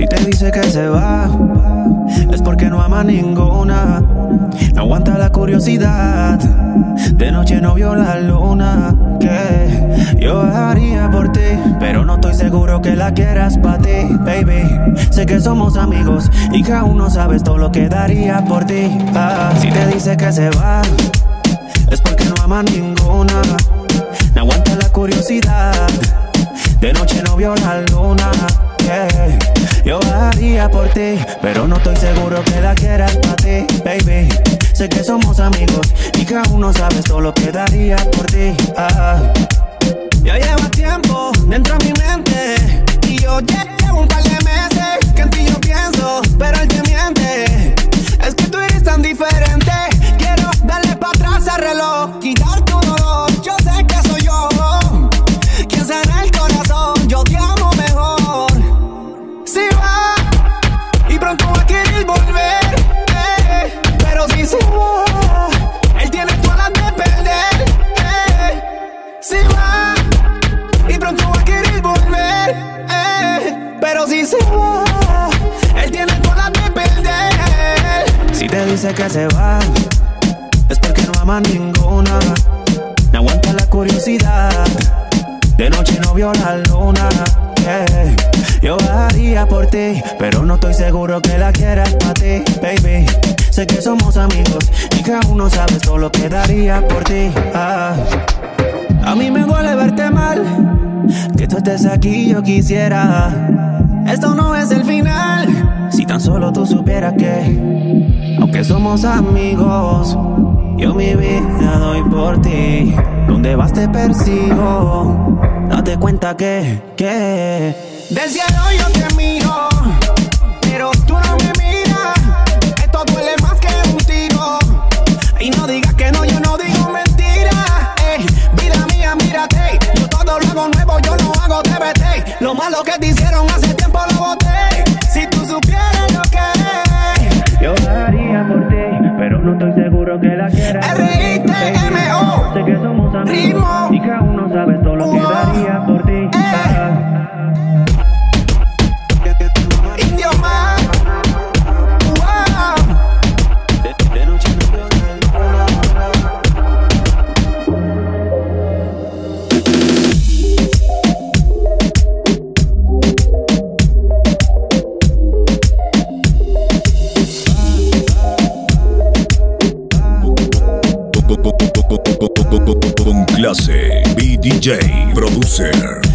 Si te dice que se va, es porque no ama ninguna. No aguanta la curiosidad, de noche no vio la luna. Que yo haría por ti, pero no estoy seguro que la quieras para ti, baby. Sé que somos amigos y que aún no sabes todo lo que daría por ti. Ah, si te dice que se va, es porque no ama ninguna. No aguanta la curiosidad, de noche no vio la luna. Yo haría por ti, pero no estoy seguro que la quieras para ti, baby. Sé que somos amigos y que aún no sabes todo lo que daría por ti. Ah. Ya lleva tiempo dentro de mi mente y yo ya llevo un par de meses que en ti yo pienso, pero él te miente. Es que tú eres tan diferente. Quiero darle para atrás al reloj, quitar tu dolor. Yo sé que soy yo quien sana el corazón. Yo te dice que se va, es porque no ama ninguna. No aguanta la curiosidad. De noche no vio la luna. yeah. Yo haría por ti, pero no estoy seguro que la quieras para ti, baby. Sé que somos amigos y que aún no sabes todo lo que daría por ti. Ah. A mí me duele verte mal, que tú estés aquí yo quisiera. Esto no es el final, si tan solo tú supieras que, aunque somos amigos, yo mi vida doy por ti. Donde vas te persigo, date cuenta que, que del cielo yo te miro, pero tú no me miras. Esto duele más que un tiro. Y no digas que no, yo no digo mentira. Ey, vida mía, mírate. Yo todo lo hago nuevo, yo lo hago TBT. Lo malo que te hicieron hace tiempo no estoy seguro que la quieras. Con clase, BDJ, producer.